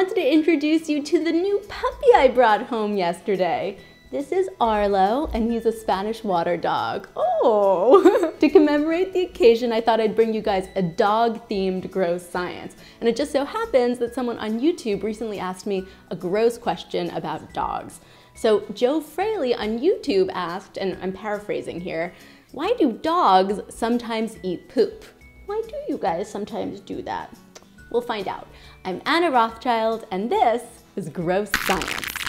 wanted to introduce you to the new puppy I brought home yesterday. This is Arlo, and he's a Spanish water dog. Oh! to commemorate the occasion, I thought I'd bring you guys a dog-themed gross science. And it just so happens that someone on YouTube recently asked me a gross question about dogs. So Joe Fraley on YouTube asked, and I'm paraphrasing here, why do dogs sometimes eat poop? Why do you guys sometimes do that? We'll find out. I'm Anna Rothschild, and this is Gross Science.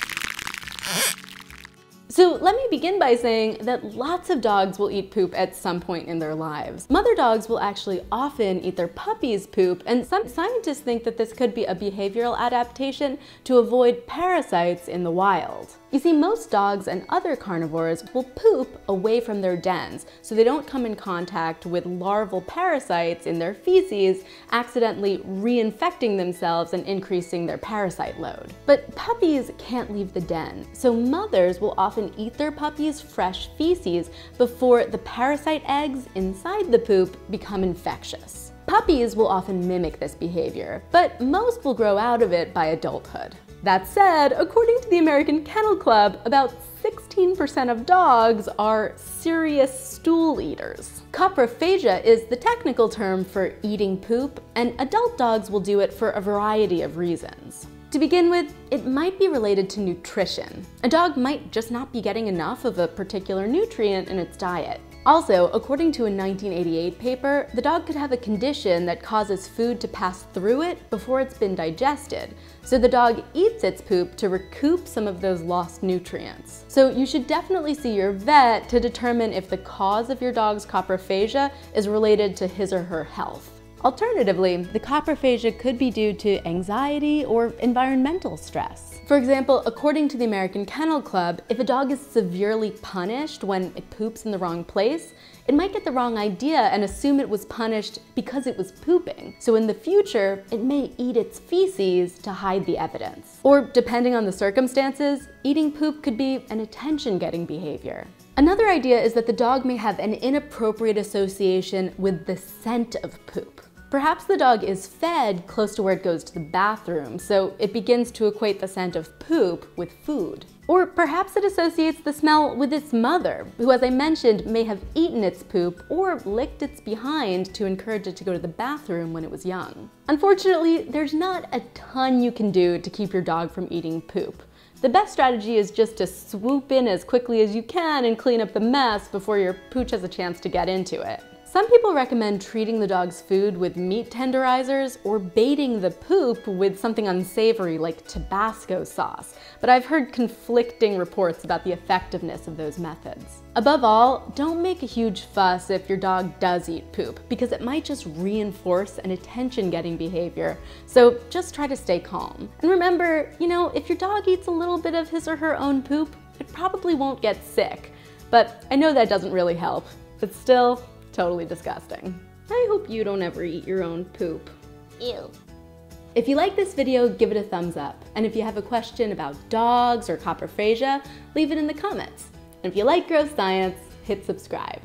So let me begin by saying that lots of dogs will eat poop at some point in their lives. Mother dogs will actually often eat their puppies' poop, and some scientists think that this could be a behavioral adaptation to avoid parasites in the wild. You see, most dogs and other carnivores will poop away from their dens so they don't come in contact with larval parasites in their feces, accidentally reinfecting themselves and increasing their parasite load. But puppies can't leave the den, so mothers will often eat their puppies' fresh feces before the parasite eggs inside the poop become infectious. Puppies will often mimic this behavior, but most will grow out of it by adulthood. That said, according to the American Kennel Club, about 16% of dogs are serious stool eaters. Coprophagia is the technical term for eating poop, and adult dogs will do it for a variety of reasons. To begin with, it might be related to nutrition. A dog might just not be getting enough of a particular nutrient in its diet. Also, according to a 1988 paper, the dog could have a condition that causes food to pass through it before it's been digested, so the dog eats its poop to recoup some of those lost nutrients. So you should definitely see your vet to determine if the cause of your dog's coprophagia is related to his or her health. Alternatively, the coprophagia could be due to anxiety or environmental stress. For example, according to the American Kennel Club, if a dog is severely punished when it poops in the wrong place, it might get the wrong idea and assume it was punished because it was pooping. So in the future, it may eat its feces to hide the evidence. Or depending on the circumstances, eating poop could be an attention-getting behavior. Another idea is that the dog may have an inappropriate association with the scent of poop. Perhaps the dog is fed close to where it goes to the bathroom, so it begins to equate the scent of poop with food. Or perhaps it associates the smell with its mother, who as I mentioned may have eaten its poop or licked its behind to encourage it to go to the bathroom when it was young. Unfortunately, there's not a ton you can do to keep your dog from eating poop. The best strategy is just to swoop in as quickly as you can and clean up the mess before your pooch has a chance to get into it. Some people recommend treating the dog's food with meat tenderizers or baiting the poop with something unsavory like Tabasco sauce, but I've heard conflicting reports about the effectiveness of those methods. Above all, don't make a huge fuss if your dog does eat poop, because it might just reinforce an attention-getting behavior, so just try to stay calm. And remember, you know, if your dog eats a little bit of his or her own poop, it probably won't get sick. But I know that doesn't really help. But still, Totally disgusting. I hope you don't ever eat your own poop. Ew. If you like this video, give it a thumbs up. And if you have a question about dogs or coprophagia, leave it in the comments. And if you like gross science, hit subscribe.